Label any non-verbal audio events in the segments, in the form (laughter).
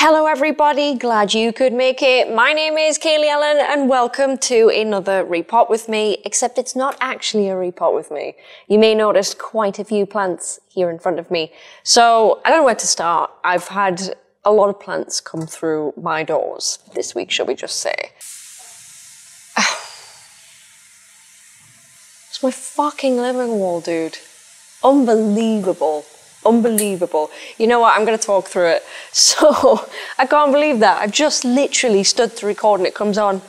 Hello, everybody. Glad you could make it. My name is Kaylee Ellen, and welcome to another repot with me, except it's not actually a repot with me. You may notice quite a few plants here in front of me. So I don't know where to start. I've had a lot of plants come through my doors this week, shall we just say. (sighs) It's my fucking living wall, dude. Unbelievable. Unbelievable. You know what? I'm going to talk through it. (laughs) So, I can't believe that. I've just literally stood to record and it comes on.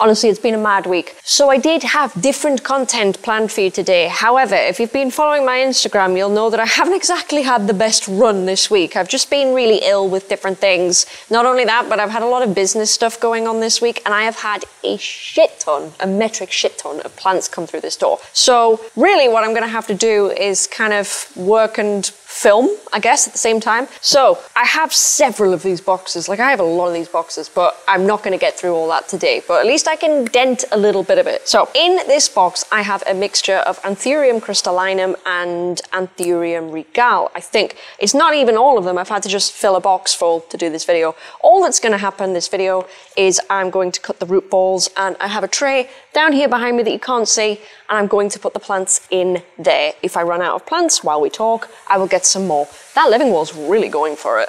Honestly, it's been a mad week. So I did have different content planned for you today. However, if you've been following my Instagram, you'll know that I (laughs) haven't exactly had the best run this week. I've just been really ill with different things. Not only that, but I've had a lot of business stuff going on this week, and I have had a shit ton, a metric shit ton of plants come through this door. So really what I'm gonna have to do is kind of work and film, I guess, at the same time. So I have several of these boxes. Like I have a lot of these boxes, but I'm not going to get through all that today. But at least I can dent a little bit of it. So in this box, I have a mixture of Anthurium crystallinum and Anthurium regal. I think it's not even all of them. I've had to just fill a box full to do this video. All that's going to happen this video is I'm going to cut the root balls and I have a tray down here behind me that you can't see and I'm going to put the plants in there. If I run out of plants while we talk, I will get some more. That living wall's really going for it.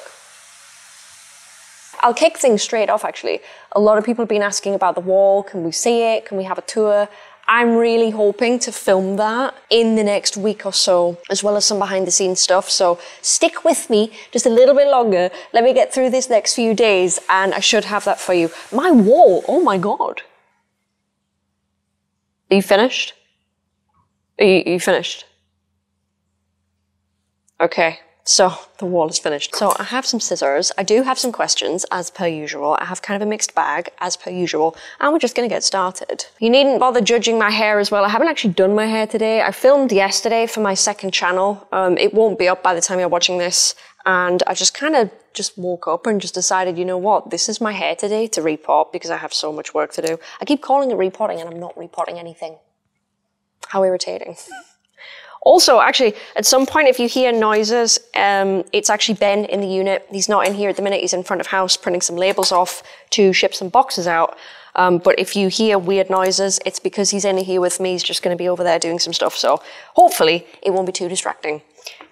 I'll kick things straight off actually. A lot of people have been asking about the wall. Can we see it? Can we have a tour? I'm really hoping to film that in the next week or so, as well as some behind the scenes stuff. So stick with me just a little bit longer. Let me get through this next few days and I should have that for you. My wall, oh my God. Are you finished? Are you, are you finished? Okay. So the wall is finished. So I have some scissors. I do have some questions as per usual. I have kind of a mixed bag as per usual. And we're just gonna get started. You needn't bother judging my hair as well. I haven't actually done my hair today. I filmed yesterday for my second channel. Um, it won't be up by the time you're watching this. And I just kind of just woke up and just decided, you know what, this is my hair today to repot because I have so much work to do. I keep calling it repotting and I'm not repotting anything. How irritating. (laughs) Also, actually, at some point, if you hear noises, um, it's actually Ben in the unit. He's not in here at the minute. He's in front of house printing some labels off to ship some boxes out. Um, but if you hear weird noises, it's because he's in here with me. He's just going to be over there doing some stuff. So hopefully it won't be too distracting.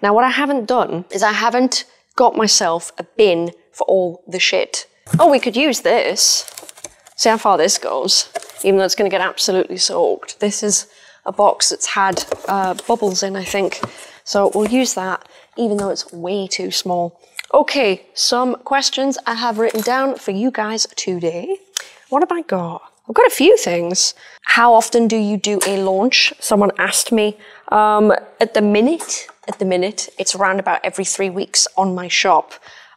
Now, what I haven't done is I haven't got myself a bin for all the shit. Oh, we could use this. See how far this goes, even though it's going to get absolutely soaked. This is a box that's had uh, bubbles in, I think. So we'll use that, even though it's way too small. Okay, some questions I have written down for you guys today. What have I got? I've got a few things. How often do you do a launch? Someone asked me. Um, at the minute, at the minute, it's around about every three weeks on my shop.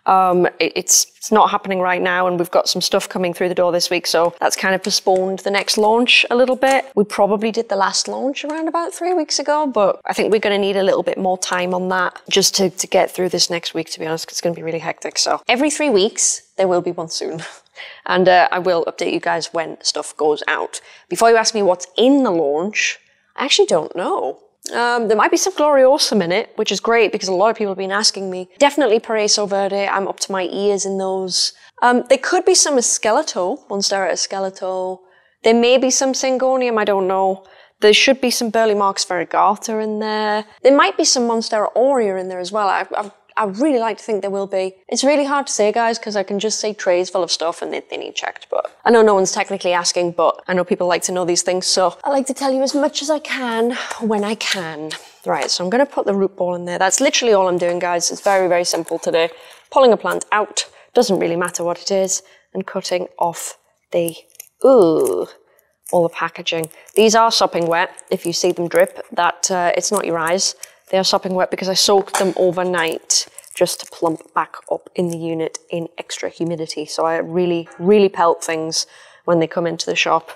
Um, it, it's, it's not happening right now, and we've got some stuff coming through the door this week, so that's kind of postponed the next launch a little bit. We probably did the last launch around about three weeks ago, but I think we're going to need a little bit more time on that just to, to get through this next week, to be honest, it's going to be really hectic. So every three weeks, there will be one soon. (laughs) and uh, I will update you guys when stuff goes out. Before you ask me what's in the launch, I actually don't know. Um, there might be some Gloriosum in it, which is great because a lot of people have been asking me. Definitely Paraiso Verde, I'm up to my ears in those. Um, there could be some Skeleto, Monstera Skeleto. There may be some Syngonium, I don't know. There should be some Burle Marx variegata in there. There might be some Monstera aurea in there as well. I've, I've I really like to think there will be. It's really hard to say, guys, because I can just say trays full of stuff and they, they need checked. But I know no one's technically asking, but I know people like to know these things. So I like to tell you as much as I can when I can. Right, so I'm going to put the root ball in there. That's literally all I'm doing, guys. It's very, very simple today. Pulling a plant out, doesn't really matter what it is, and cutting off the, ooh, all the packaging. These are sopping wet. If you see them drip, that uh, it's not your eyes. They are sopping wet because I soaked them overnight just to plump back up in the unit in extra humidity. So I really, really pelt things when they come into the shop.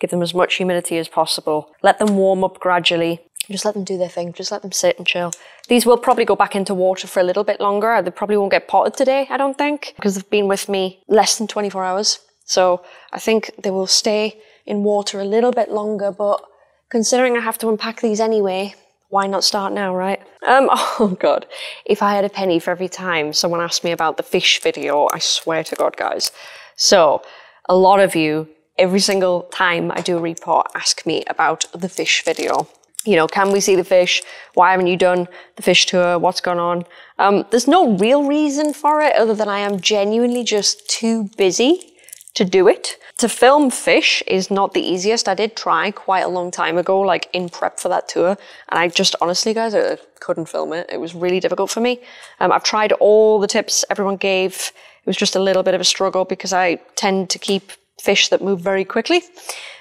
Give them as much humidity as possible. Let them warm up gradually. Just let them do their thing. Just let them sit and chill. These will probably go back into water for a little bit longer. They probably won't get potted today, I don't think, because they've been with me less than 24 hours. So I think they will stay in water a little bit longer, but considering I have to unpack these anyway, why not start now, right? Um, (laughs) oh God, if I had a penny for every time someone asked me about the fish video, I swear to God, guys. So, a lot of you, every single time I do a report, ask me about the fish video. You know, can we see the fish? Why haven't you done the fish tour? What's going on? Um, there's no real reason for it other than I am genuinely just too busy to do it. To film fish is not the easiest. I did try quite a long time ago, like in prep for that tour, and I just honestly, guys, I couldn't film it. It was really difficult for me. Um, I've tried all the tips everyone gave. It was just a little bit of a struggle because I tend to keep fish that move very quickly.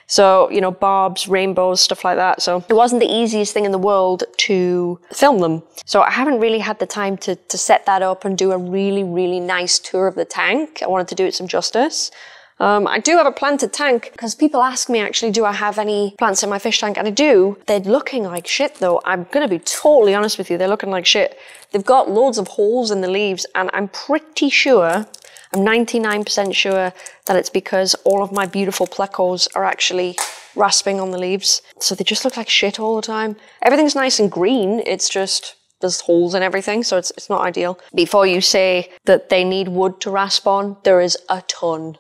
So, you know, barbs, rainbows, stuff like that. So it wasn't the easiest thing in the world to film them. So I haven't really had the time to, to set that up and do a really, really nice tour of the tank. I wanted to do it some justice. Um, I do have a planted tank because people ask me actually, do I have any plants in my fish tank? And I do. They're looking like shit though. I'm going to be totally honest with you. They're looking like shit. They've got loads of holes in the leaves and I'm pretty sure, I'm 99% sure that it's because all of my beautiful plecos are actually rasping on the leaves. So they just look like shit all the time. Everything's nice and green. It's just there's holes in everything, so it's, it's not ideal. Before you say that they need wood to rasp on, there is a ton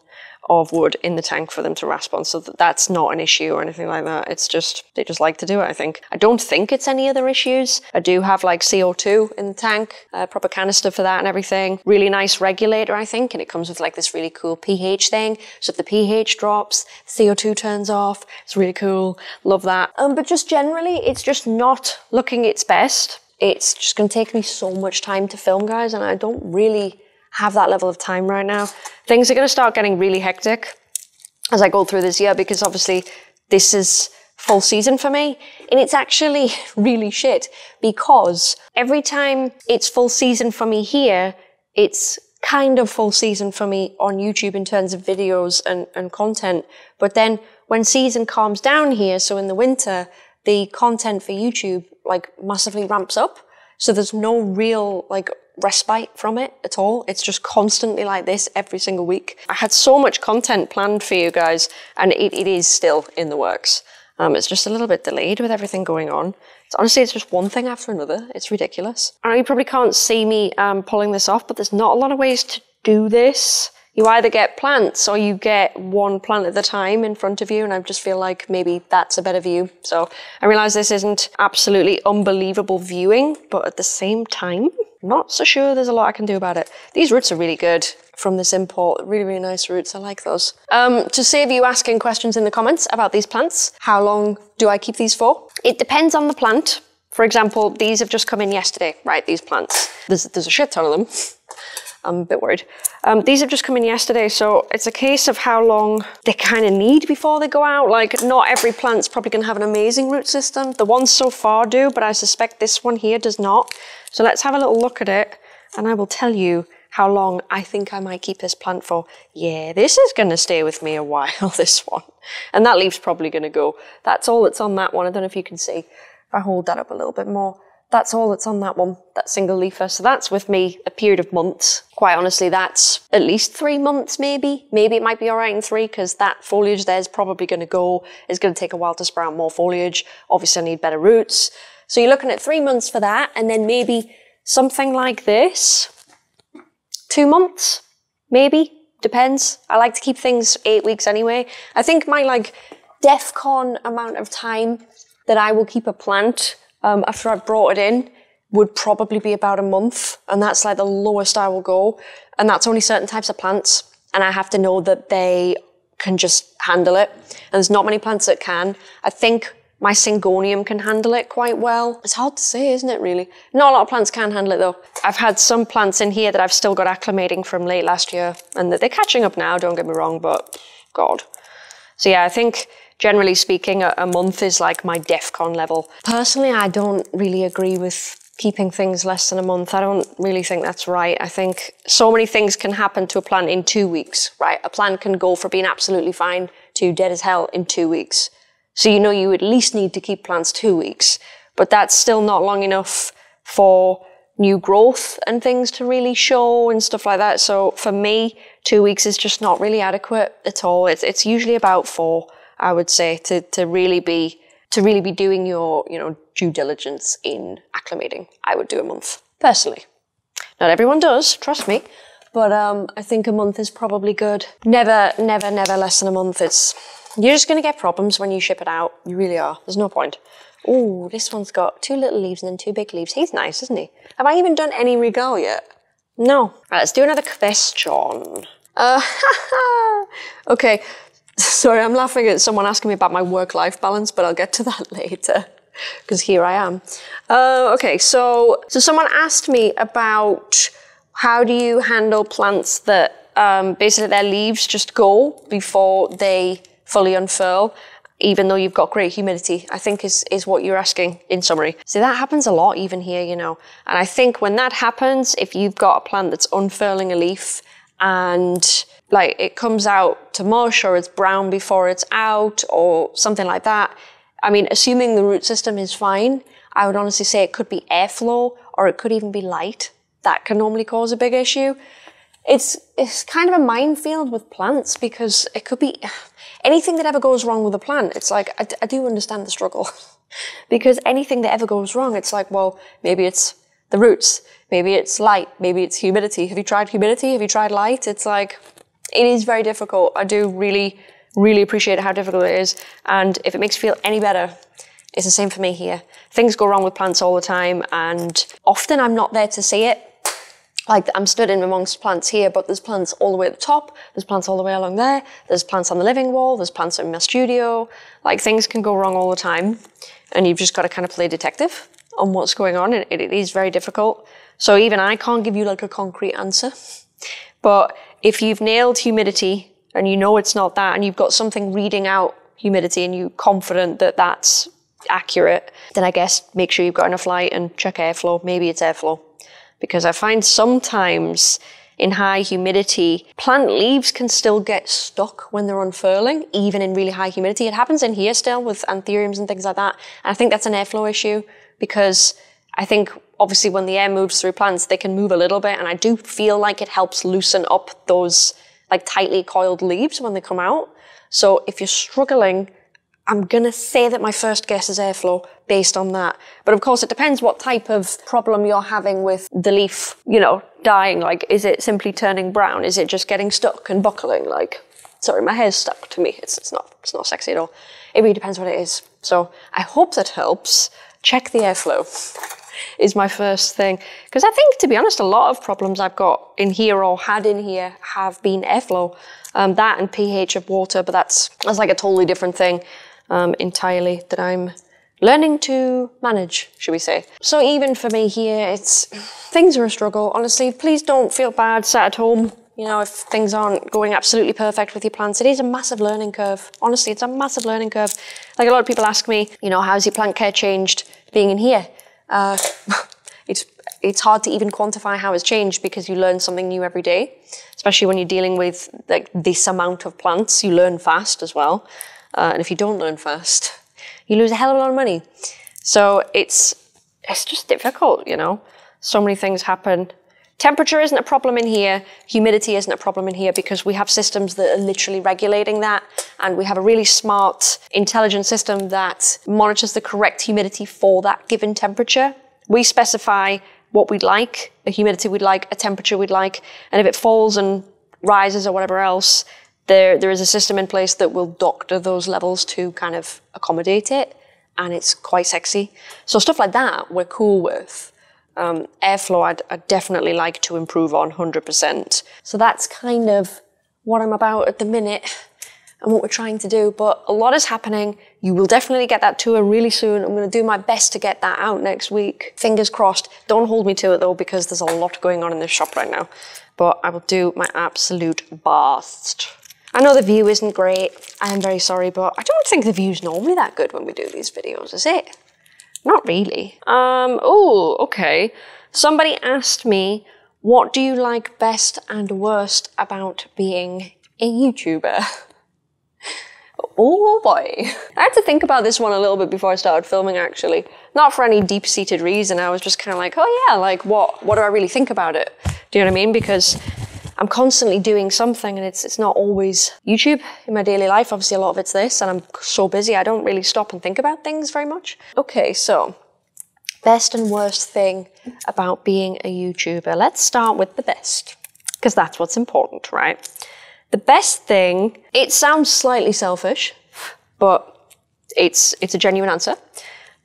of wood in the tank for them to rasp on. So that's not an issue or anything like that. It's just, they just like to do it, I think. I don't think it's any other issues. I do have like CO2 in the tank, a proper canister for that and everything. Really nice regulator, I think. And it comes with like this really cool pH thing. So if the pH drops, CO2 turns off. It's really cool. Love that. Um, but just generally, it's just not looking its best. It's just going to take me so much time to film, guys, and I don't really have that level of time right now. Things are going to start getting really hectic as I go through this year because obviously this is full season for me. And it's actually (laughs) really shit because every time it's full season for me here, it's kind of full season for me on YouTube in terms of videos and, and content. But then when season calms down here, so in the winter, the content for YouTube like massively ramps up. So there's no real like respite from it at all. It's just constantly like this every single week. I had so much content planned for you guys, and it, it is still in the works. Um, it's just a little bit delayed with everything going on. It's, honestly, it's just one thing after another. It's ridiculous. I know you probably can't see me um, pulling this off, but there's not a lot of ways to do this. You either get plants or you get one plant at a time in front of you, and I just feel like maybe that's a better view. So I realize this isn't absolutely unbelievable viewing, but at the same time, not so sure there's a lot I can do about it. These roots are really good from this import. Really, really nice roots. I like those. Um, to save you asking questions in the comments about these plants, how long do I keep these for? It depends on the plant. For example, these have just come in yesterday, right? These plants. There's, there's a shit ton of them. I'm a bit worried. Um, these have just come in yesterday, so it's a case of how long they kind of need before they go out. Like, not every plant's probably going to have an amazing root system. The ones so far do, but I suspect this one here does not. So let's have a little look at it, and I will tell you how long I think I might keep this plant for. Yeah, this is going to stay with me a while, (laughs) this one. And that leaf's probably going to go. That's all that's on that one. I don't know if you can see. If I hold that up a little bit more. That's all that's on that one, that single leafer. So that's with me a period of months. Quite honestly, that's at least three months, maybe. Maybe it might be all right in three because that foliage there is probably going to go. It's going to take a while to sprout more foliage. Obviously, I need better roots. So you're looking at three months for that, and then maybe something like this. Two months, maybe. Depends. I like to keep things eight weeks anyway. I think my like DEFCON amount of time that I will keep a plant um, after I've brought it in would probably be about a month. And that's like the lowest I will go. And that's only certain types of plants. And I have to know that they can just handle it. And there's not many plants that can. I think my syngonium can handle it quite well. It's hard to say, isn't it, really? Not a lot of plants can handle it, though. I've had some plants in here that I've still got acclimating from late last year, and that they're catching up now, don't get me wrong, but God. So yeah, I think generally speaking, a, a month is like my DEFCON level. Personally, I don't really agree with keeping things less than a month. I don't really think that's right. I think so many things can happen to a plant in two weeks, right? A plant can go from being absolutely fine to dead as hell in two weeks. So you know you at least need to keep plants two weeks, but that's still not long enough for new growth and things to really show and stuff like that. So for me, two weeks is just not really adequate at all. It's, it's usually about four. I would say, to, to really be to really be doing your, you know, due diligence in acclimating, I would do a month, personally. Not everyone does, trust me, but um, I think a month is probably good. Never, never, never less than a month. It's you're just gonna get problems when you ship it out. You really are. There's no point. Oh, this one's got two little leaves and then two big leaves. He's nice, isn't he? Have I even done any regal yet? No. Right, let's do another question. Uh, (laughs) okay. (laughs) Sorry, I'm laughing at someone asking me about my work-life balance, but I'll get to that (laughs) later because here I am. Uh, okay, so so someone asked me about how do you handle plants that um, basically their leaves just go before they fully unfurl, even though you've got great humidity, I think is, is what you're asking in summary. So that happens a lot even here, you know. And I think when that happens, if you've got a plant that's unfurling a leaf and like it comes out to mush or it's brown before it's out or something like that, I mean, assuming the root system is fine, I would honestly say it could be airflow or it could even be light. That can normally cause a big issue. It's, it's kind of a minefield with plants because it could be (sighs) anything that ever goes wrong with a plant. It's like, I, I do understand the struggle (laughs) because anything that ever goes wrong, it's like, well, maybe it's the roots, maybe it's light, maybe it's humidity. Have you tried humidity? Have you tried light? It's like, it is very difficult. I do really, really appreciate how difficult it is. And if it makes you feel any better, it's the same for me here. Things go wrong with plants all the time, and often I'm not there to see it. Like I'm stood in amongst plants here, but there's plants all the way at the top, there's plants all the way along there, there's plants on the living wall, there's plants in my studio. Like things can go wrong all the time, and you've just got to kind of play detective on what's going on, and it, it is very difficult. So even I can't give you like a concrete answer. But if you've nailed humidity and you know it's not that, and you've got something reading out humidity and you're confident that that's accurate, then I guess make sure you've got enough light and check airflow. Maybe it's airflow. Because I find sometimes in high humidity, plant leaves can still get stuck when they're unfurling, even in really high humidity. It happens in here still with anthuriums and things like that. And I think that's an airflow issue because I think obviously when the air moves through plants, they can move a little bit. And I do feel like it helps loosen up those like tightly coiled leaves when they come out. So if you're struggling, I'm going to say that my first guess is airflow based on that. But of course, it depends what type of problem you're having with the leaf, you know, dying. Like, is it simply turning brown? Is it just getting stuck and buckling? Like, sorry, my hair's stuck to me. It's, it's not, it's not sexy at all. It really depends what it is. So I hope that helps. Check the airflow is my first thing. Because I think, to be honest, a lot of problems I've got in here or had in here have been airflow. Um, that and pH of water, but that's, that's like a totally different thing um, entirely that I'm learning to manage, should we say. So even for me here, it's things are a struggle. Honestly, please don't feel bad sat at home. You know, if things aren't going absolutely perfect with your plants, it is a massive learning curve. Honestly, it's a massive learning curve. Like a lot of people ask me, you know, how's your plant care changed being in here? Uh, (laughs) it's it's hard to even quantify how it's changed because you learn something new every day, especially when you're dealing with like this amount of plants. You learn fast as well, uh, and if you don't learn fast, you lose a hell of a lot of money. So it's it's just difficult, you know. So many things happen. Temperature isn't a problem in here. Humidity isn't a problem in here because we have systems that are literally regulating that. And we have a really smart, intelligent system that monitors the correct humidity for that given temperature. We specify what we'd like, a humidity we'd like, a temperature we'd like. And if it falls and rises or whatever else, there, there is a system in place that will doctor those levels to kind of accommodate it. And it's quite sexy. So stuff like that we're cool with. Um, airflow, I'd, I'd definitely like to improve on 100%. So that's kind of what I'm about at the minute and what we're trying to do. But a lot is happening. You will definitely get that tour really soon. I'm going to do my best to get that out next week. Fingers crossed. Don't hold me to it though, because there's a lot going on in this shop right now. But I will do my absolute best. I know the view isn't great. I am very sorry, but I don't think the view's normally that good when we do these videos, is it? Not really. Um, oh, okay. Somebody asked me, what do you like best and worst about being a YouTuber? (laughs) oh boy. I had to think about this one a little bit before I started filming actually. Not for any deep-seated reason. I was just kind of like, oh yeah, like what, what do I really think about it? Do you know what I mean? Because I'm constantly doing something and it's, it's not always YouTube in my daily life. Obviously, a lot of it's this and I'm so busy, I don't really stop and think about things very much. Okay, so best and worst thing about being a YouTuber. Let's start with the best because that's what's important, right? The best thing, it sounds slightly selfish, but it's it's a genuine answer.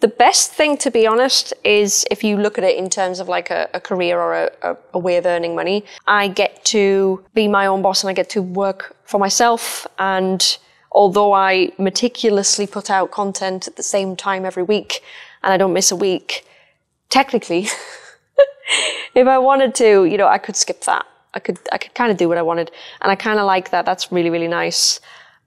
The best thing, to be honest, is if you look at it in terms of like a, a career or a, a, way of earning money, I get to be my own boss and I get to work for myself. And although I meticulously put out content at the same time every week and I don't miss a week, technically, (laughs) if I wanted to, you know, I could skip that. I could, I could kind of do what I wanted. And I kind of like that. That's really, really nice.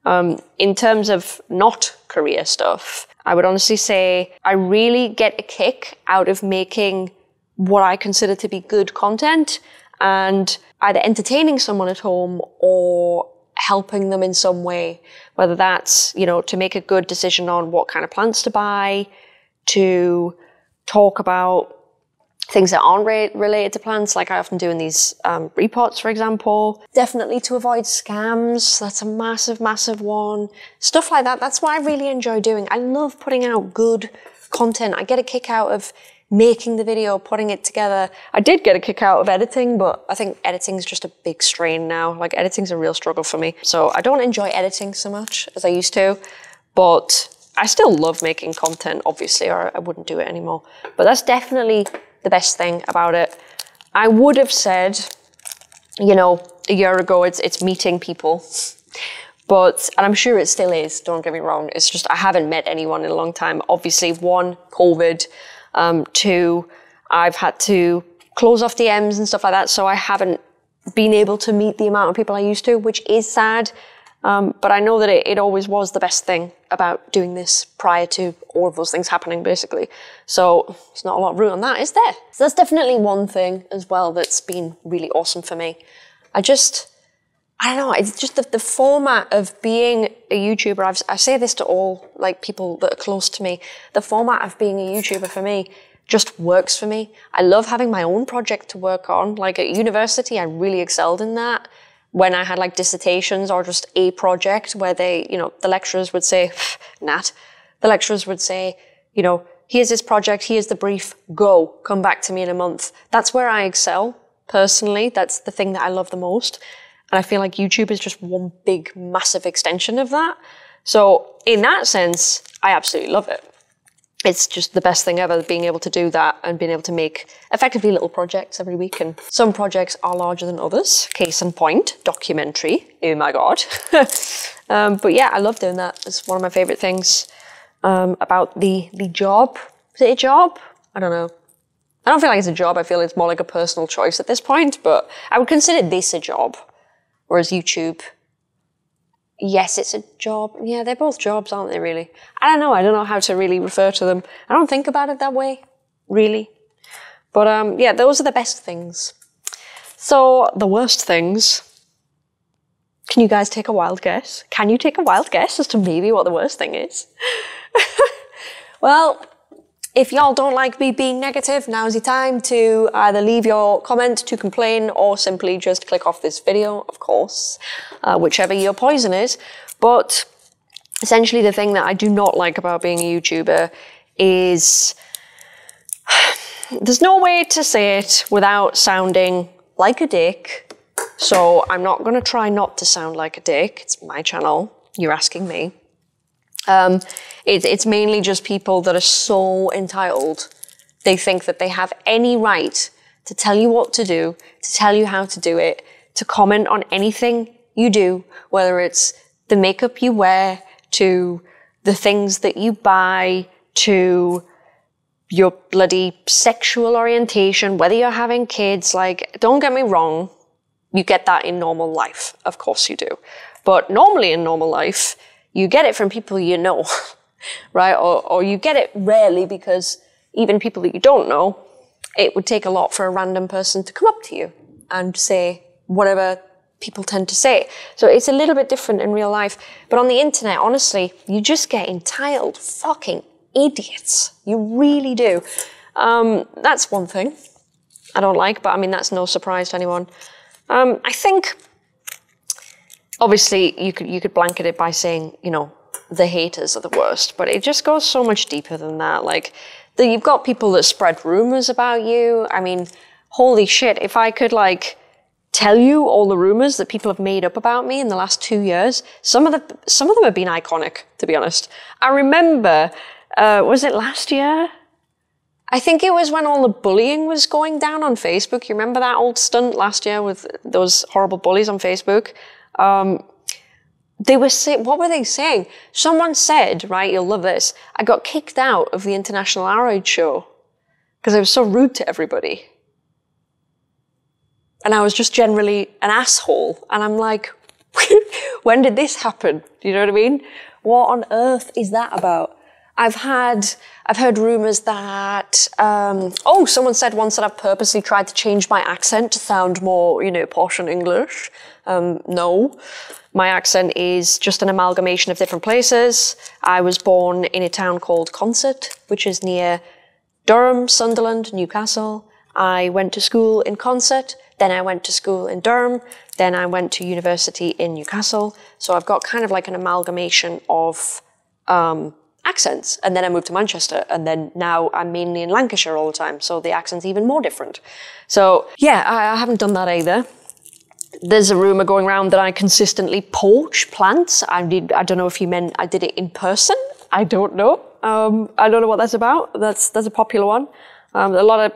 Um, in terms of not career stuff, I would honestly say I really get a kick out of making what I consider to be good content and either entertaining someone at home or helping them in some way, whether that's, you know, to make a good decision on what kind of plants to buy, to talk about things that aren't re- related to plants, like I often do in these um, repots, for example. Definitely to avoid scams. That's a massive, massive one. Stuff like that. That's what I really enjoy doing. I love putting out good content. I get a kick out of making the video, putting it together. I did get a kick out of editing, but I think editing is just a big strain now. Like editing's a real struggle for me. So I don't enjoy editing so much as I used to, but I still love making content, obviously, or I wouldn't do it anymore. But that's definitely the best thing about it. I would have said, you know, a year ago, it's, it's meeting people. But, and I'm sure it still is, don't get me wrong. It's just, I haven't met anyone in a long time. Obviously, one, COVID. Um, two, I've had to close off DMs and stuff like that. So I haven't been able to meet the amount of people I used to, which is sad. Um, but I know that it, it, always was the best thing about doing this prior to all of those things happening, basically. So it's not a lot of room on that, is there? So that's definitely one thing as well that's been really awesome for me. I just, I don't know, it's just the, the format of being a YouTuber. I've, I say this to all like people that are close to me. The format of being a YouTuber for me just works for me. I love having my own project to work on. Like at university, I really excelled in that when I had like dissertations or just a project where they, you know, the lecturers would say, Nat, the lecturers would say, you know, here's this project, here's the brief, go, come back to me in a month. That's where I excel personally. That's the thing that I love the most. And I feel like YouTube is just one big, massive extension of that. So in that sense, I absolutely love it it's just the best thing ever being able to do that and being able to make effectively little projects every week. And some projects are larger than others. Case in point, documentary. Oh my God. (laughs) um, but yeah, I love doing that. It's one of my favorite things um, about the, the job. Is it a job? I don't know. I don't feel like it's a job. I feel it's more like a personal choice at this point, but I would consider this a job. Whereas YouTube yes, it's a job. Yeah, they're both jobs, aren't they, really? I don't know. I don't know how to really refer to them. I don't think about it that way, really. But um, yeah, those are the best things. So, the worst things. Can you guys take a wild guess? Can you take a wild guess as to maybe what the worst thing is? (laughs) well, if y'all don't like me being negative, now's the time to either leave your comment to complain or simply just click off this video, of course, uh, whichever your poison is. But essentially the thing that I do not like about being a YouTuber is (sighs) there's no way to say it without sounding like a dick. So I'm not going to try not to sound like a dick. It's my channel. You're asking me. Um, it, it's mainly just people that are so entitled. They think that they have any right to tell you what to do, to tell you how to do it, to comment on anything you do, whether it's the makeup you wear, to the things that you buy, to your bloody sexual orientation, whether you're having kids. Like, don't get me wrong, you get that in normal life. Of course you do. But normally in normal life, you get it from people you know. (laughs) right? Or, or you get it rarely because even people that you don't know, it would take a lot for a random person to come up to you and say whatever people tend to say. So it's a little bit different in real life. But on the internet, honestly, you just get entitled fucking idiots. You really do. Um, that's one thing I don't like, but I mean, that's no surprise to anyone. Um, I think obviously you could you could blanket it by saying you know the haters are the worst, but it just goes so much deeper than that. Like the, you've got people that spread rumors about you. I mean, holy shit! If I could like tell you all the rumors that people have made up about me in the last two years, some of the some of them have been iconic. To be honest, I remember. Uh, was it last year? I think it was when all the bullying was going down on Facebook. You remember that old stunt last year with those horrible bullies on Facebook? Um, they were saying, what were they saying? Someone said, right, you'll love this. I got kicked out of the International Aroid Show because I was so rude to everybody. And I was just generally an asshole. And I'm like, (laughs) when did this happen? Do you know what I mean? What on earth is that about? I've had, I've heard rumors that, um, oh, someone said once that I've purposely tried to change my accent to sound more, you know, posh and English. Um, no. My accent is just an amalgamation of different places. I was born in a town called Consett, which is near Durham, Sunderland, Newcastle. I went to school in Consett, then I went to school in Durham, then I went to university in Newcastle. So I've got kind of like an amalgamation of um, accents. And then I moved to Manchester, and then now I'm mainly in Lancashire all the time, so the accent's even more different. So yeah, I, I haven't done that either. There's a rumor going around that I consistently poach plants. I did. I don't know if you meant I did it in person. I don't know. Um, I don't know what that's about. That's that's a popular one. Um, a lot of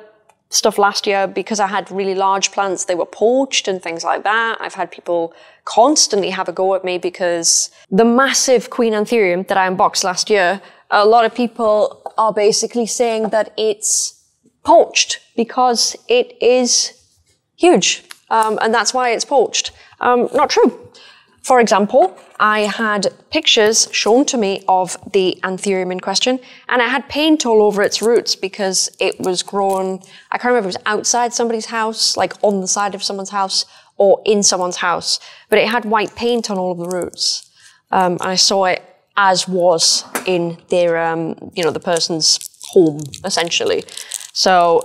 stuff last year because I had really large plants. They were poached and things like that. I've had people constantly have a go at me because the massive Queen Anthurium that I unboxed last year, a lot of people are basically saying that it's poached because it is huge. Um, and that's why it's poached. Um, not true. For example, I had pictures shown to me of the anthurium in question, and it had paint all over its roots because it was grown, I can't remember if it was outside somebody's house, like on the side of someone's house, or in someone's house, but it had white paint on all of the roots. Um, and I saw it as was in their, um, you know, the person's home, essentially. So,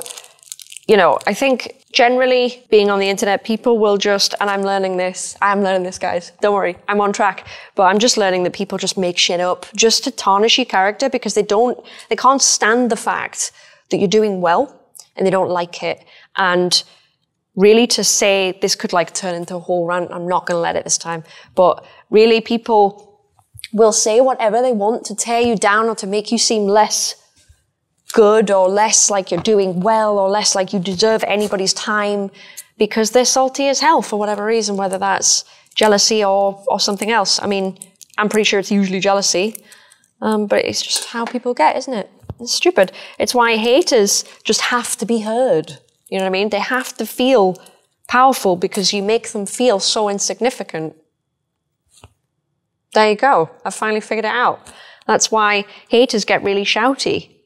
you know, I think generally being on the internet, people will just, and I'm learning this, I'm learning this, guys. Don't worry, I'm on track. But I'm just learning that people just make shit up just to tarnish your character because they don't, they can't stand the fact that you're doing well and they don't like it. And really to say this could like turn into a whole rant, I'm not going to let it this time. But really people will say whatever they want to tear you down or to make you seem less good or less like you're doing well or less like you deserve anybody's time because they're salty as hell for whatever reason, whether that's jealousy or, or something else. I mean, I'm pretty sure it's usually jealousy, um, but it's just how people get, isn't it? It's stupid. It's why haters just have to be heard. You know what I mean? They have to feel powerful because you make them feel so insignificant. There you go. I finally figured it out. That's why haters get really shouty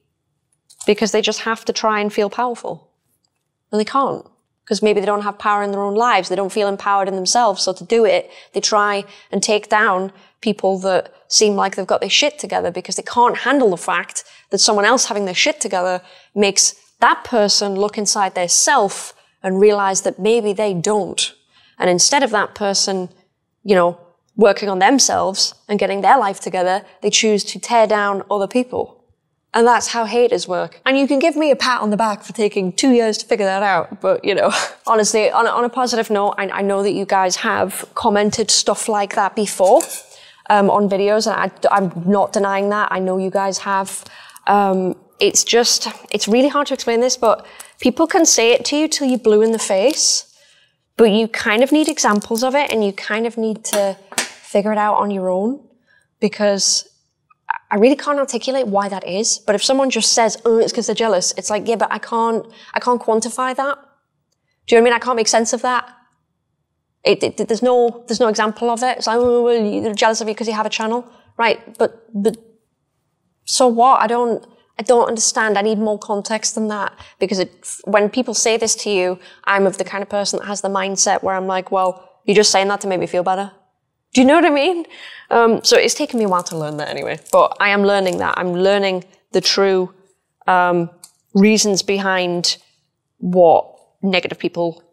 because they just have to try and feel powerful. And they can't because maybe they don't have power in their own lives. They don't feel empowered in themselves. So to do it, they try and take down people that seem like they've got their shit together because they can't handle the fact that someone else having their shit together makes that person look inside their self and realize that maybe they don't. And instead of that person, you know, working on themselves and getting their life together, they choose to tear down other people. And that's how haters work. And you can give me a pat on the back for taking two years to figure that out. But, you know, (laughs) honestly, on a, on a positive note, I, I, know that you guys have commented stuff like that before um, on videos. And I, am not denying that. I know you guys have. Um, it's just, it's really hard to explain this, but people can say it to you till you're blue in the face. But you kind of need examples of it and you kind of need to figure it out on your own because I really can't articulate why that is, but if someone just says, "Oh, it's because they're jealous," it's like, yeah, but I can't, I can't quantify that. Do you know what I mean? I can't make sense of that. It, it, there's no, there's no example of it. It's like, oh, well, you're jealous of you because you have a channel, right? But, but, so what? I don't, I don't understand. I need more context than that because it, when people say this to you, I'm of the kind of person that has the mindset where I'm like, well, you're just saying that to make me feel better. Do you know what I mean? Um, so it's taken me a while to learn that anyway, but I am learning that. I'm learning the true um, reasons behind what negative people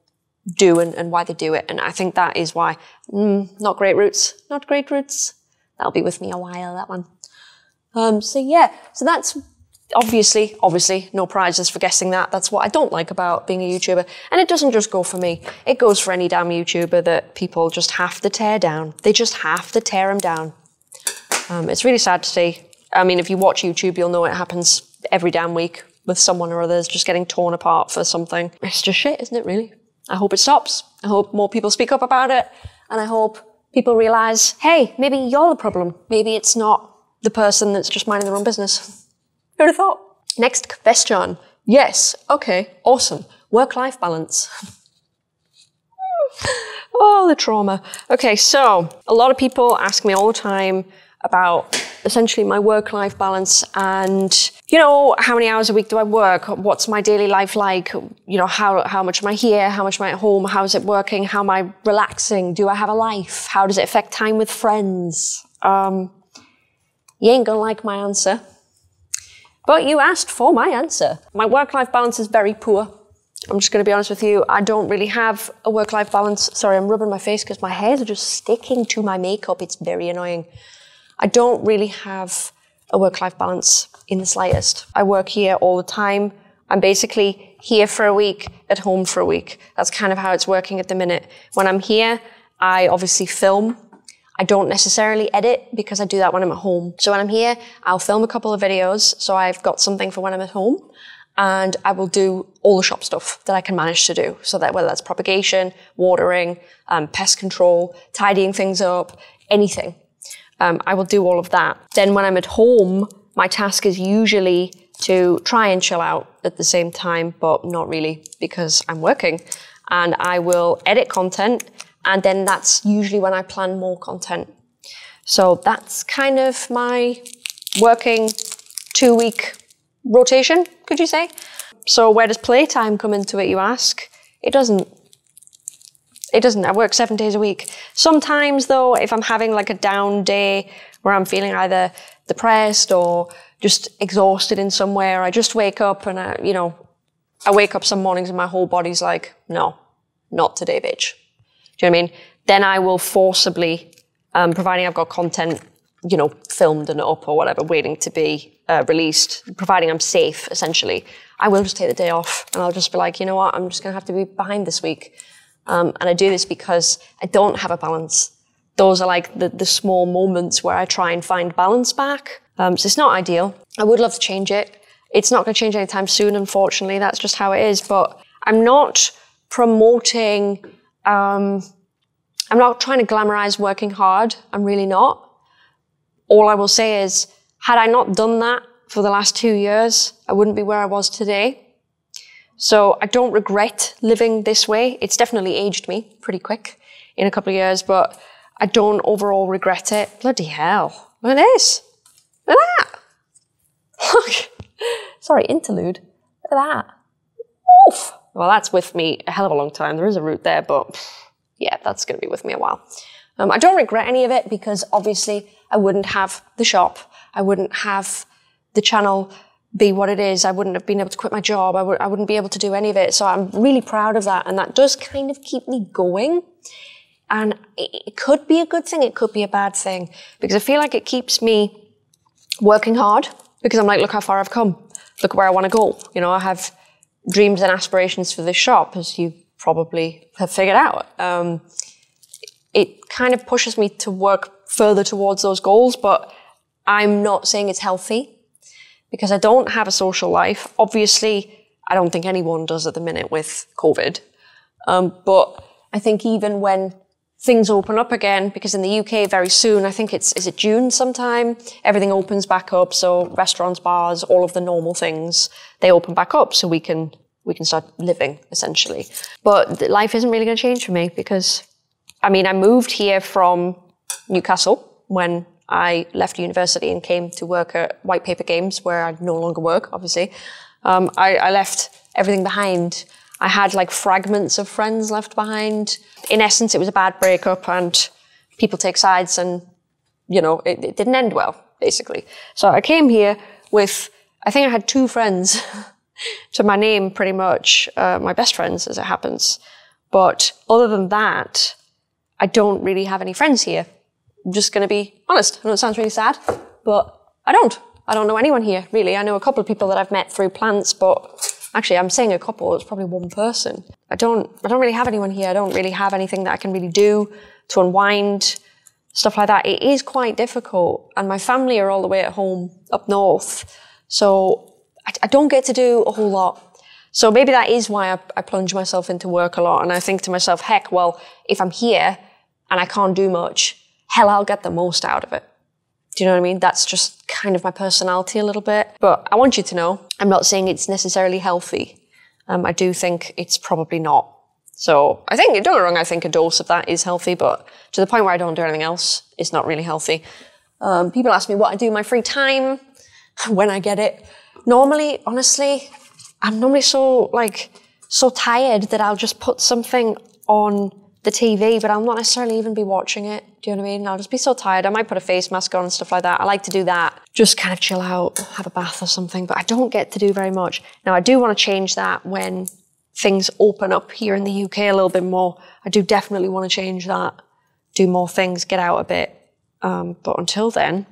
do and, and why they do it. And I think that is why. Mm, not great roots. Not great roots. That'll be with me a while, that one. Um, so yeah, so that's obviously, obviously, no prizes for guessing that. That's what I don't like about being a YouTuber. And it doesn't just go for me. It goes for any damn YouTuber that people just have to tear down. They just have to tear them down. Um, it's really sad to see. I mean, if you watch YouTube, you'll know it happens every damn week with someone or others just getting torn apart for something. It's just shit, isn't it, really? I hope it stops. I hope more people speak up about it. And I hope people realize, hey, maybe you're the problem. Maybe it's not the person that's just minding their own business. Who'd have thought? Next question. Yes. Okay. Awesome. Work-life balance. (laughs) oh, the trauma. Okay. So a lot of people ask me all the time about essentially my work-life balance and, you know, how many hours a week do I work? What's my daily life like? You know, how, how much am I here? How much am I at home? How is it working? How am I relaxing? Do I have a life? How does it affect time with friends? Um, you ain't gonna like my answer. But you asked for my answer. My work-life balance is very poor. I'm just going to be honest with you. I don't really have a work-life balance. Sorry, I'm rubbing my face because my hairs are just sticking to my makeup. It's very annoying. I don't really have a work-life balance in the slightest. I work here all the time. I'm basically here for a week, at home for a week. That's kind of how it's working at the minute. When I'm here, I obviously film I don't necessarily edit because I do that when I'm at home. So when I'm here, I'll film a couple of videos. So I've got something for when I'm at home and I will do all the shop stuff that I can manage to do. So that whether that's propagation, watering, um, pest control, tidying things up, anything. Um, I will do all of that. Then when I'm at home, my task is usually to try and chill out at the same time, but not really because I'm working. And I will edit content and then that's usually when I plan more content. So that's kind of my working two week rotation, could you say? So where does playtime come into it, you ask? It doesn't. It doesn't. I work seven days a week. Sometimes though, if I'm having like a down day where I'm feeling either depressed or just exhausted in some way, or I just wake up and I, you know, I wake up some mornings and my whole body's like, no, not today, bitch. Do you know what I mean? Then I will forcibly, um, providing I've got content, you know, filmed and up or whatever, waiting to be uh, released, providing I'm safe, essentially, I will just take the day off and I'll just be like, you know what, I'm just going to have to be behind this week. Um, and I do this because I don't have a balance. Those are like the, the small moments where I try and find balance back. Um, so it's not ideal. I would love to change it. It's not going to change anytime soon, unfortunately. That's just how it is. But I'm not promoting um, I'm not trying to glamorize working hard. I'm really not. All I will say is, had I not done that for the last two years, I wouldn't be where I was today. So I don't regret living this way. It's definitely aged me pretty quick in a couple of years, but I don't overall regret it. Bloody hell. Look at this. Look at that. (laughs) Look. Sorry, interlude. Look at that. Oof. Well, that's with me a hell of a long time. There is a root there, but yeah, that's going to be with me a while. Um, I don't regret any of it because obviously I wouldn't have the shop. I wouldn't have the channel be what it is. I wouldn't have been able to quit my job. I w- I wouldn't be able to do any of it. So I'm really proud of that. And that does kind of keep me going. And it, it could be a good thing. It could be a bad thing because I feel like it keeps me working hard because I'm like, look how far I've come. Look where I want to go. You know, I have dreams and aspirations for the shop, as you probably have figured out. Um, it kind of pushes me to work further towards those goals, but I'm not saying it's healthy because I don't have a social life. Obviously, I don't think anyone does at the minute with COVID. Um, but I think even when things open up again, because in the UK very soon, I think it's, is it June sometime? Everything opens back up. So restaurants, bars, all of the normal things, they open back up so we can, we can start living essentially. But life isn't really going to change for me because, I mean, I moved here from Newcastle when I left university and came to work at White Paper Games where I no longer work, obviously. Um, I, I left everything behind. I had like fragments of friends left behind. In essence, it was a bad breakup and people take sides and, you know, it, it didn't end well, basically. So I came here with, I think I had two friends (laughs) to my name pretty much, uh, my best friends as it happens. But other than that, I don't really have any friends here. I'm just going to be honest. I know it sounds really sad, but I don't. I don't know anyone here, really. I know a couple of people that I've met through plants, but actually I'm saying a couple, it's probably one person. I don't, I don't really have anyone here. I don't really have anything that I can really do to unwind, stuff like that. It is quite difficult. And my family are all the way at home up north. So I, I don't get to do a whole lot. So maybe that is why I, I plunge myself into work a lot. And I think to myself, heck, well, if I'm here and I can't do much, hell, I'll get the most out of it. Do you know what I mean? That's just kind of my personality a little bit. But I want you to know, I'm not saying it's necessarily healthy. Um, I do think it's probably not. So I think, don't get wrong, I think a dose of that is healthy, but to the point where I don't do anything else, it's not really healthy. Um, people ask me what I do in my free time (laughs) when I get it. Normally, honestly, I'm normally so like so tired that I'll just put something on the TV, but I'll not necessarily even be watching it. Do you know what I mean? I'll just be so tired. I might put a face mask on and stuff like that. I like to do that. Just kind of chill out, have a bath or something, but I don't get to do very much. Now, I do want to change that when things open up here in the UK a little bit more. I do definitely want to change that, do more things, get out a bit. Um, but until then,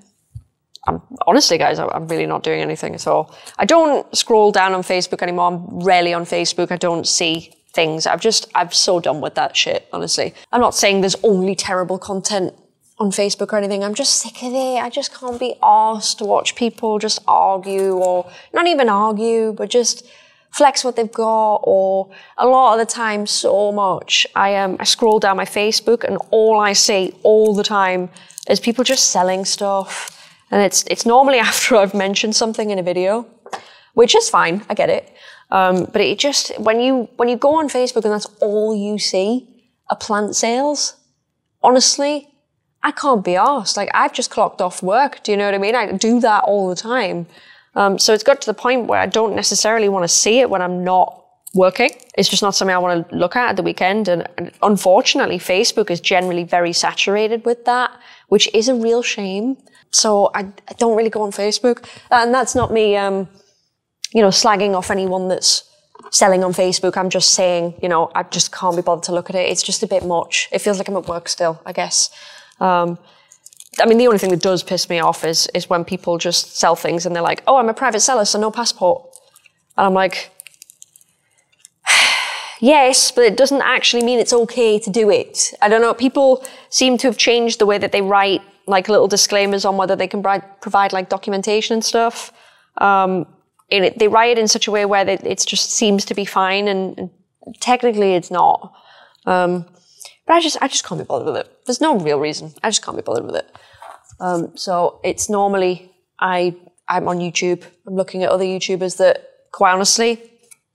I'm honestly, guys, I'm really not doing anything at all. I don't scroll down on Facebook anymore. I'm rarely on Facebook. I don't see things. I've just, I'm so done with that shit, honestly. I'm not saying there's only terrible content on Facebook or anything. I'm just sick of it. I just can't be asked to watch people just argue or not even argue, but just flex what they've got or a lot of the time so much. I um I scroll down my Facebook and all I see all the time is people just selling stuff and it's, it's normally (laughs) after I've mentioned something in a video, which is fine. I get it. Um, but it just, when you, when you go on Facebook and that's all you see are plant sales, honestly, I can't be asked. Like I've just clocked off work. Do you know what I mean? I do that all the time. Um, so it's got to the point where I don't necessarily want to see it when I'm not working. It's just not something I want to look at at the weekend. And, and unfortunately, Facebook is generally very saturated with that, which is a real shame. So I, I don't really go on Facebook. And that's not me, um, you know, slagging off anyone that's selling on Facebook. I'm just saying, you know, I just can't be bothered to look at it. It's just a bit much. It feels like I'm at work still, I guess. Um, I mean, the only thing that does piss me off is, is when people just sell things and they're like, oh, I'm a private seller, so no passport. And I'm like, (sighs) yes, but it doesn't actually mean it's okay to do it. I don't know. People seem to have changed the way that they write like little disclaimers on whether they can provide like documentation and stuff. Um, it, they write it in such a way where they, it just seems to be fine, and, and technically it's not. Um, but I just I just can't be bothered with it. There's no real reason. I just can't be bothered with it. Um, so it's normally I I'm on YouTube. I'm looking at other YouTubers that, quite honestly,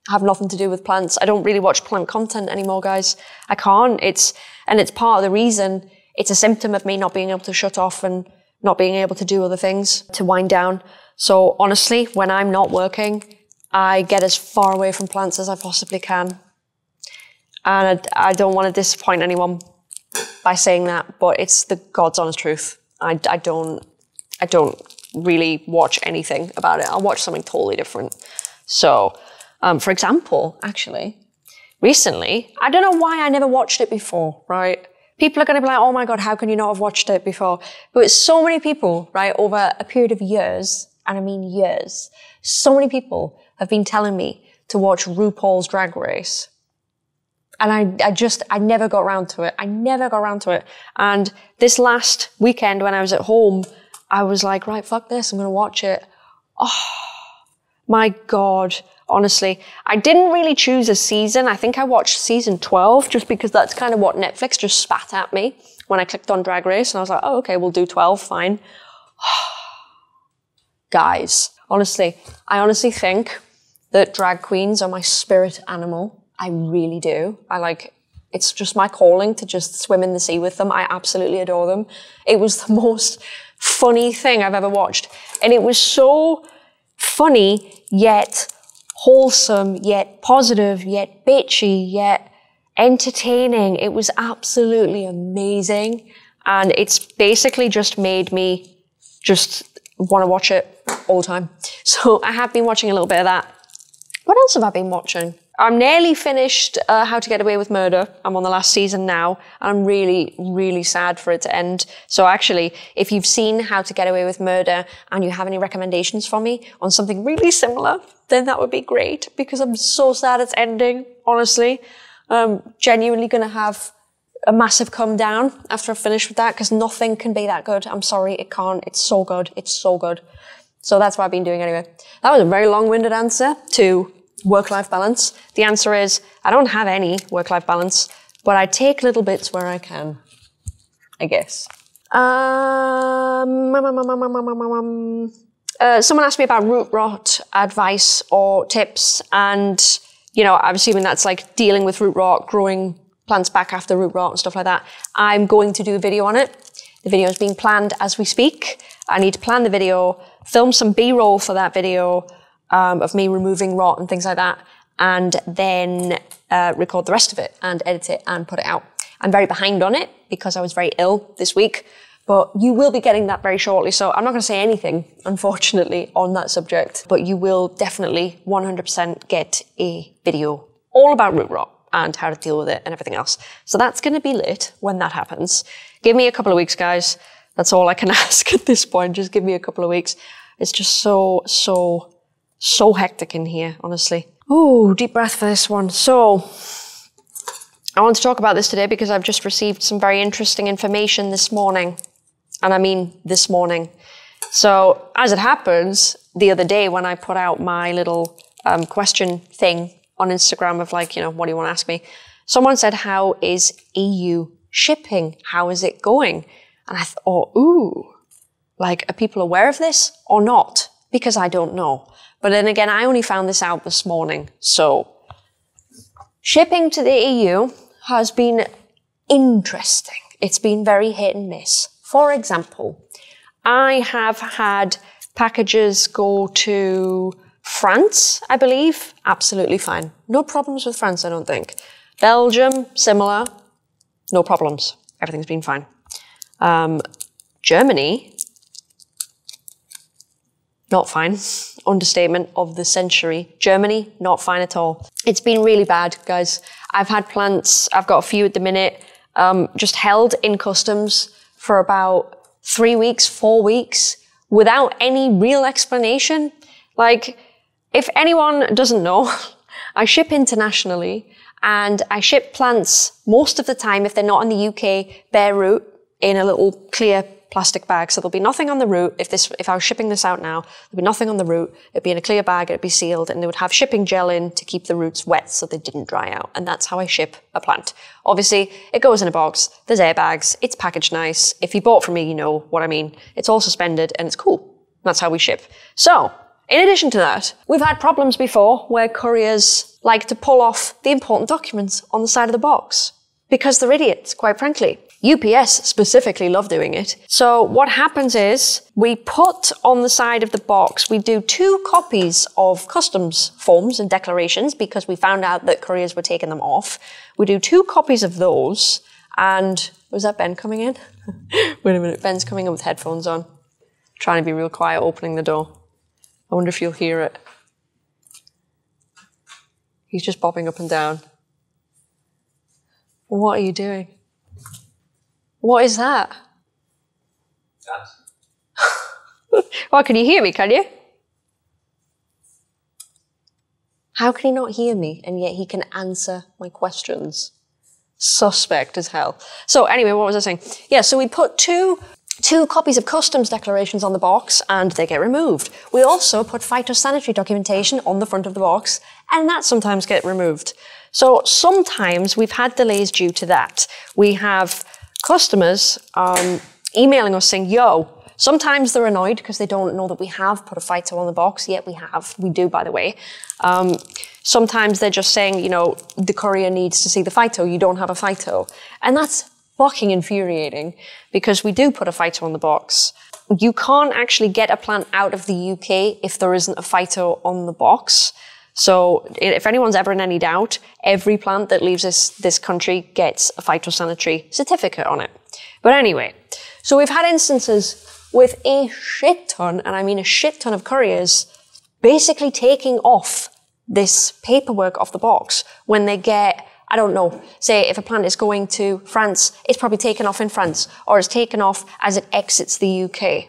have nothing to do with plants. I don't really watch plant content anymore, guys. I can't. It's and it's part of the reason it's a symptom of me not being able to shut off and not being able to do other things to wind down. So honestly, when I'm not working, I get as far away from plants as I possibly can. And I, I don't want to disappoint anyone by saying that, but it's the God's honest truth. I, I don't, I don't really watch anything about it. I'll watch something totally different. So, um, for example, actually, recently, I don't know why I never watched it before, right? people are going to be like, oh my God, how can you not have watched it before? But so many people, right, over a period of years, and I mean years, so many people have been telling me to watch RuPaul's Drag Race. And I, I just, I never got around to it. I never got around to it. And this last weekend when I was at home, I was like, right, fuck this, I'm going to watch it. Oh, my God honestly. I didn't really choose a season. I think I watched season 12 just because that's kind of what Netflix just spat at me when I clicked on Drag Race. And I was like, oh, okay, we'll do 12, fine. (sighs) Guys, honestly, I honestly think that drag queens are my spirit animal. I really do. I like, it's just my calling to just swim in the sea with them. I absolutely adore them. It was the (laughs) most funny thing I've ever watched. And it was so funny, yet wholesome, yet positive, yet bitchy, yet entertaining. It was absolutely amazing. And it's basically just made me just want to watch it all the time. (laughs) So I have been watching a little bit of that. What else have I been watching? I'm nearly finished uh, How to Get Away with Murder. I'm on the last season now, and I'm really, really sad for it to end. So actually, if you've seen How to Get Away with Murder and you have any recommendations for me on something really similar, then that would be great because I'm so sad it's ending, honestly. Um, genuinely gonna have a massive come down after I finish with that because nothing can be that good. I'm sorry, it can't. It's so good. It's so good. So that's what I've been doing anyway. That was a very long-winded answer to work-life balance. The answer is I don't have any work-life balance, but I take little bits where I can. I guess. Um, uh, someone asked me about root rot advice or tips, and you know, I'm assuming that's like dealing with root rot, growing plants back after root rot and stuff like that. I'm going to do a video on it. The video is being planned as we speak. I need to plan the video, film some B-roll for that video um, of me removing rot and things like that, and then uh, record the rest of it and edit it and put it out. I'm very behind on it because I was very ill this week, but you will be getting that very shortly. So I'm not going to say anything, unfortunately, on that subject, but you will definitely 100% get a video all about root rot and how to deal with it and everything else. So that's going to be lit when that happens. Give me a couple of weeks, guys. That's all I can (laughs) ask at this point. Just give me a couple of weeks. It's just so, so, so hectic in here, honestly. Ooh, deep breath for this one. So, I want to talk about this today because I've just received some very interesting information this morning. And I mean this morning. So, as it happens, the other day when I put out my little um, question thing on Instagram of like, you know, what do you want to ask me? Someone said, how is EU shipping? How is it going? And I thought, oh, ooh, like, are people aware of this or not? Because I don't know. But then again, I only found this out this morning. So shipping to the EU has been interesting. It's been very hit and miss. For example, I have had packages go to France, I believe, absolutely fine. No problems with France, I don't think. Belgium, similar, no problems. Everything's been fine. Um, Germany, not fine. (laughs) Understatement of the century. Germany, not fine at all. It's been really bad, guys. I've had plants, I've got a few at the minute, um, just held in customs for about three weeks, four weeks, without any real explanation. Like, if anyone doesn't know, (laughs) I ship internationally and I ship plants most of the time, if they're not in the UK, bare root in a little clear plastic bag. So there'll be nothing on the root. If this, if I was shipping this out now, there'd be nothing on the root. It'd be in a clear bag. It'd be sealed and they would have shipping gel in to keep the roots wet so they didn't dry out. And that's how I ship a plant. Obviously, it goes in a box. There's airbags. It's packaged nice. If you bought from me, you know what I mean. It's all suspended and it's cool. That's how we ship. So in addition to that, we've had problems before where couriers like to pull off the important documents on the side of the box because they're idiots, quite frankly. UPS specifically love doing it. So what happens is we put on the side of the box, we do two copies of customs forms and declarations because we found out that couriers were taking them off. We do two copies of those and was that Ben coming in? (laughs) Wait a minute, Ben's coming in with headphones on. Trying to be real quiet, opening the door. I wonder if you'll hear it. He's just bobbing up and down. What are you doing? What is that? (laughs) well, can you hear me, can you? How can he not hear me and yet he can answer my questions? Suspect as hell. So anyway, what was I saying? Yeah, so we put two two copies of customs declarations on the box and they get removed. We also put phytosanitary documentation on the front of the box and that sometimes get removed. So sometimes we've had delays due to that. We have customers um, emailing us saying, yo, sometimes they're annoyed because they don't know that we have put a phyto on the box. Yet we have. We do, by the way. Um, sometimes they're just saying, you know, the courier needs to see the phyto. You don't have a phyto. And that's fucking infuriating because we do put a phyto on the box. You can't actually get a plant out of the UK if there isn't a phyto on the box. So if anyone's ever in any doubt, every plant that leaves this, this country gets a phytosanitary certificate on it. But anyway, so we've had instances with a shit ton, and I mean a shit ton of couriers, basically taking off this paperwork off the box when they get I don't know, say if a plant is going to France, it's probably taken off in France or it's taken off as it exits the UK,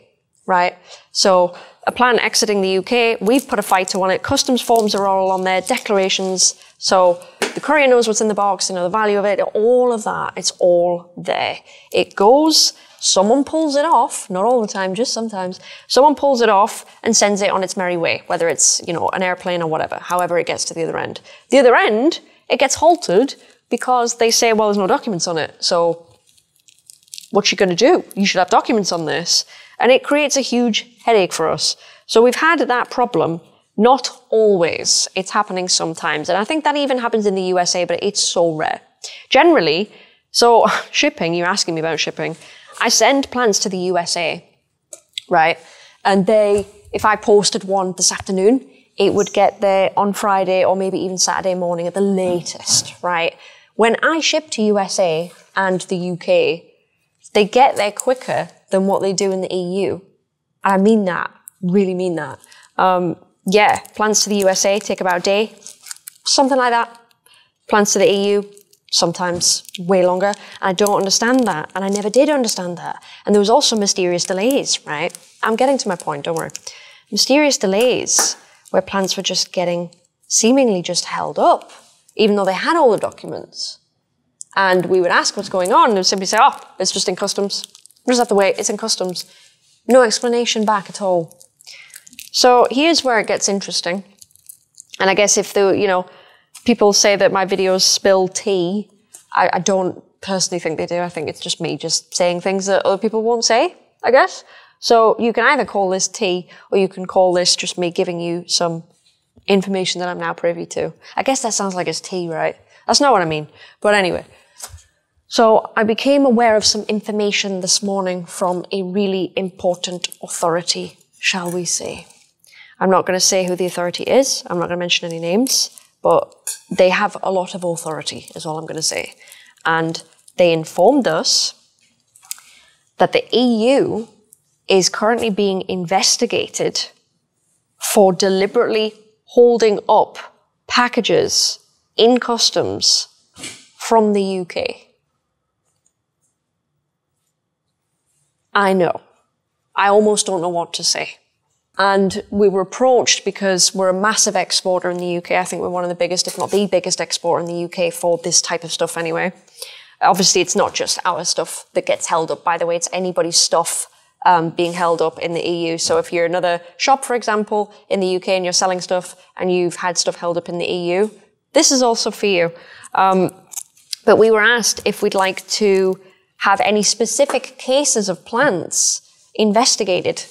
right? So a plant exiting the UK, we've put a phyto on it, customs forms are all on there, declarations. So the courier knows what's in the box, you know, the value of it, all of that, it's all there. It goes, someone pulls it off, not all the time, just sometimes, someone pulls it off and sends it on its merry way, whether it's, you know, an airplane or whatever, however it gets to the other end. The other end, it gets halted because they say, well, there's no documents on it. So what's she going to do? You should have documents on this. And it creates a huge headache for us. So we've had that problem. Not always. It's happening sometimes. And I think that even happens in the USA, but it's so rare. Generally, so (laughs) shipping, you're asking me about shipping. I send plans to the USA, right? And they, if I posted one this afternoon, it would get there on Friday or maybe even Saturday morning at the latest, right? When I ship to USA and the UK, they get there quicker than what they do in the EU. And I mean that, really mean that. Um, yeah, plans to the USA take about a day, something like that. Plans to the EU, sometimes way longer. And I don't understand that. And I never did understand that. And there was also mysterious delays, right? I'm getting to my point, don't worry. Mysterious delays where plants were just getting seemingly just held up, even though they had all the documents. And we would ask what's going on, and they would simply say, oh, it's just in customs. Just have to wait, it's in customs. No explanation back at all. So here's where it gets interesting. And I guess if the, you know, people say that my videos spill tea, I, I don't personally think they do. I think it's just me just saying things that other people won't say, I guess. So you can either call this tea or you can call this just me giving you some information that I'm now privy to. I guess that sounds like it's tea, right? That's not what I mean. But anyway. So I became aware of some information this morning from a really important authority, shall we say. I'm not going to say who the authority is. I'm not going to mention any names, but they have a lot of authority, is all I'm going to say. And they informed us that the EU is currently being investigated for deliberately holding up packages in customs from the UK. I know. I almost don't know what to say. And we were approached because we're a massive exporter in the UK. I think we're one of the biggest, if not the biggest exporter in the UK for this type of stuff anyway. Obviously, it's not just our stuff that gets held up, by the way, it's anybody's stuff um, being held up in the EU. So if you're another shop, for example, in the UK and you're selling stuff and you've had stuff held up in the EU, this is also for you. Um, but we were asked if we'd like to have any specific cases of plants investigated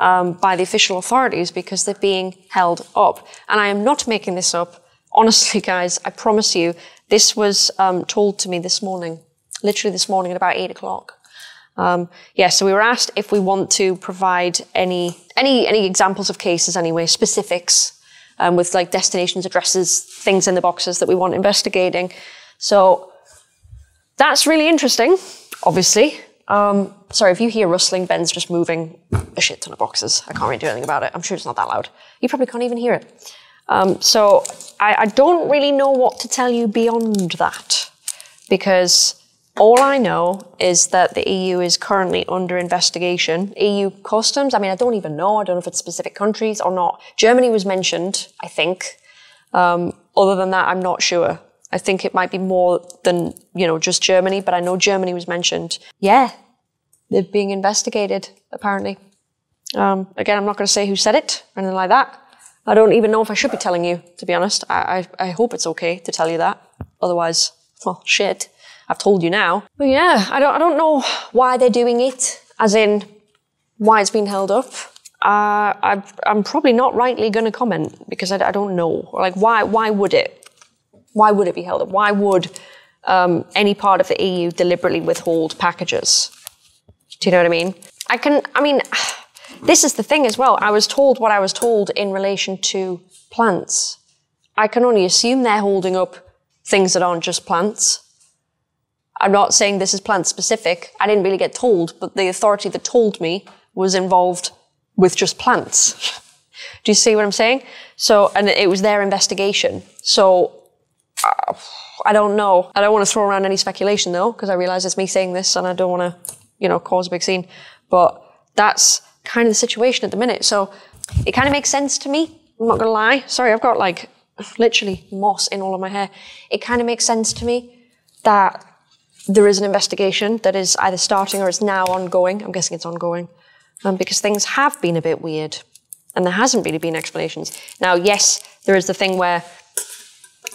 um, by the official authorities because they're being held up. And I am not making this up. Honestly, (laughs) guys, I promise you, this was um, told to me this morning, literally this morning at about eight o'clock. Um, yeah, so we were asked if we want to provide any any any examples of cases anyway, specifics um, with like destinations, addresses, things in the boxes that we want investigating. So that's really interesting, obviously. Um, sorry, if you hear rustling, Ben's just moving a shit ton of boxes. I can't really do anything about it. I'm sure it's not that loud. You probably can't even hear it. Um, so I, I don't really know what to tell you beyond that because all I know is that the EU is currently under investigation. EU customs, I mean, I don't even know. I don't know if it's specific countries or not. Germany was mentioned, I think. Um, other than that, I'm not sure. I think it might be more than, you know, just Germany, but I know Germany was mentioned. Yeah, they're being investigated, apparently. Um, again, I'm not going to say who said it or anything like that. I don't even know if I should be telling you, to be honest. I, I, I hope it's okay to tell you that. Otherwise, well, shit. I've told you now. But yeah, I don't, I don't know why they're doing it, as in why it's been held up. Uh, I, am probably not rightly going to comment because I, I, don't know. Like, why, why would it? Why would it be held up? Why would um, any part of the EU deliberately withhold packages? Do you know what I mean? I can, I mean, (sighs) this is the thing as well. I was told what I was told in relation to plants. I can only assume they're holding up things that aren't just plants. I'm not saying this is plant specific. I didn't really get told, but the authority that told me was involved with just plants. (laughs) Do you see what I'm saying? So, and it was their investigation. So, I don't know. I don't want to throw around any speculation though, because I realize it's me saying this and I don't want to, you know, cause a big scene. But that's kind of the situation at the minute. So it kind of makes sense to me. I'm not going to lie. Sorry, I've got like literally moss in all of my hair. It kind of makes sense to me that there is an investigation that is either starting or is now ongoing. I'm guessing it's ongoing um, because things have been a bit weird and there hasn't really been explanations. Now, yes, there is the thing where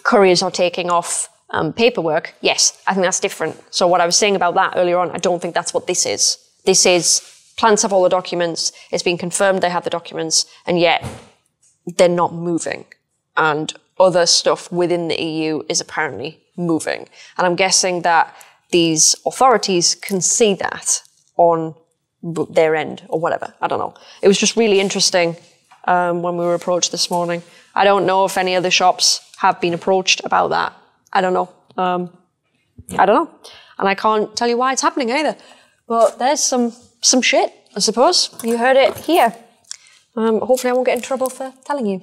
couriers are taking off um, paperwork. Yes, I think that's different. So what I was saying about that earlier on, I don't think that's what this is. This is plants have all the documents. It's been confirmed they have the documents, and yet they're not moving. And other stuff within the EU is apparently moving. And I'm guessing that these authorities can see that on their end or whatever. I don't know. It was just really interesting um, when we were approached this morning. I don't know if any other shops have been approached about that. I don't know. Um, I don't know. And I can't tell you why it's happening either. But there's some, some shit, I suppose. You heard it here. Um, hopefully I won't get in trouble for telling you.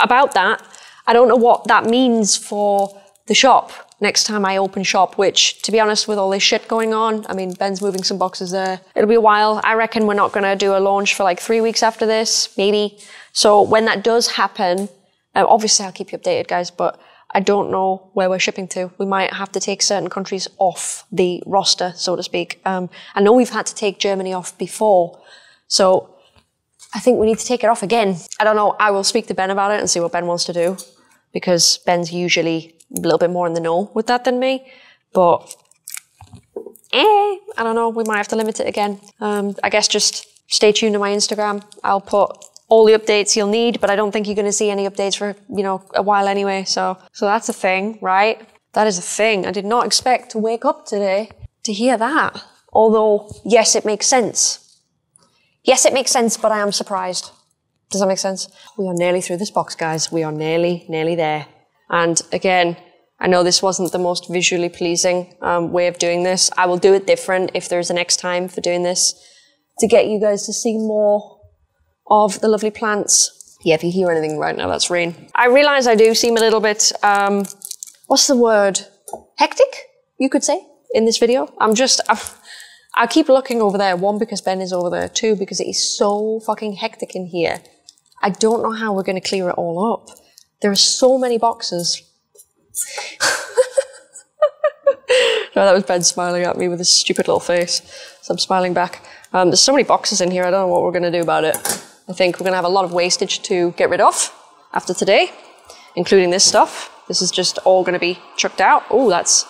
About that, I don't know what that means for the shop next time I open shop, which, to be honest, with all this shit going on, I mean, Ben's moving some boxes there. It'll be a while. I reckon we're not going to do a launch for like three weeks after this, maybe. So when that does happen, uh, obviously I'll keep you updated, guys, but I don't know where we're shipping to. We might have to take certain countries off the roster, so to speak. Um, I know we've had to take Germany off before, so I think we need to take it off again. I don't know. I will speak to Ben about it and see what Ben wants to do because Ben's usually a little bit more in the know with that than me. But eh, I don't know. We might have to limit it again. Um, I guess just stay tuned to my Instagram. I'll put all the updates you'll need, but I don't think you're going to see any updates for you know a while anyway. So so that's a thing, right? That is a thing. I did not expect to wake up today to hear that. Although yes, it makes sense. Yes, it makes sense, but I am surprised. Does that make sense? We are nearly through this box, guys. We are nearly, nearly there. And again, I know this wasn't the most visually pleasing um, way of doing this. I will do it different if there's a next time for doing this to get you guys to see more of the lovely plants. Yeah, if you hear anything right now, that's rain. I realize I do seem a little bit, um, what's the word? Hectic, you could say, in this video. I'm just, i I'll keep looking over there. One, because Ben is over there. Two, because it is so fucking hectic in here. I don't know how we're going to clear it all up. There are so many boxes. (laughs) no, that was Ben smiling at me with his stupid little face. So I'm smiling back. Um, there's so many boxes in here, I don't know what we're going to do about it. I think we're going to have a lot of wastage to get rid of after today, including this stuff. This is just all going to be chucked out. Oh, that's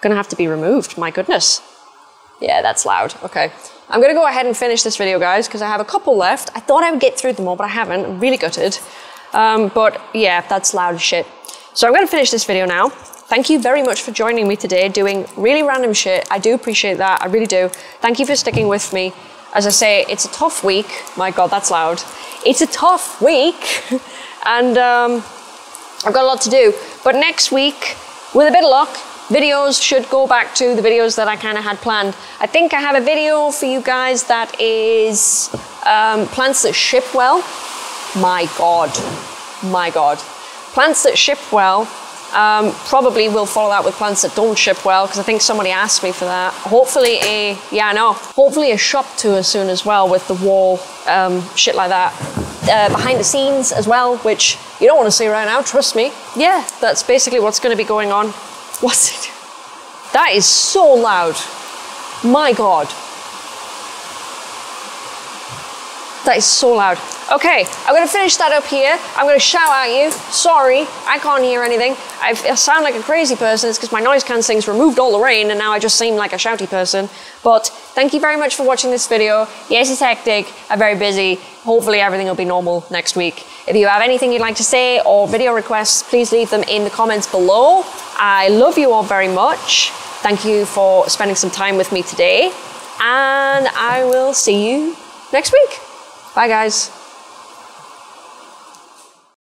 going to have to be removed. My goodness. Yeah, that's loud. Okay. I'm going to go ahead and finish this video, guys, because I have a couple left. I thought I would get through them all, but I haven't. I'm really gutted. Um, but yeah, that's loud as shit. So I'm going to finish this video now. Thank you very much for joining me today, doing really random shit. I do appreciate that. I really do. Thank you for sticking with me. As I say, it's a tough week. My God, that's loud. It's a tough week. (laughs) and um, I've got a lot to do. But next week, with a bit of luck, videos should go back to the videos that I kind of had planned. I think I have a video for you guys that is um, plants that ship well. My God, my God. Plants that ship well, um, probably will follow that with plants that don't ship well because I think somebody asked me for that. Hopefully a, yeah, know, hopefully a shop tour soon as well with the wall, um, shit like that. Uh, behind the scenes as well, which you don't want to see right now, trust me. Yeah, that's basically what's going to be going on. What's it? That is so loud. My God. That is so loud. Okay, I'm gonna finish that up here. I'm gonna shout at you. Sorry, I can't hear anything. I, I sound like a crazy person. It's because my noise canceling's removed all the rain and now I just seem like a shouty person. But thank you very much for watching this video. Yes, it's hectic. I'm very busy. Hopefully everything will be normal next week. If you have anything you'd like to say or video requests, please leave them in the comments below. I love you all very much. Thank you for spending some time with me today. And I will see you next week. Bye, guys.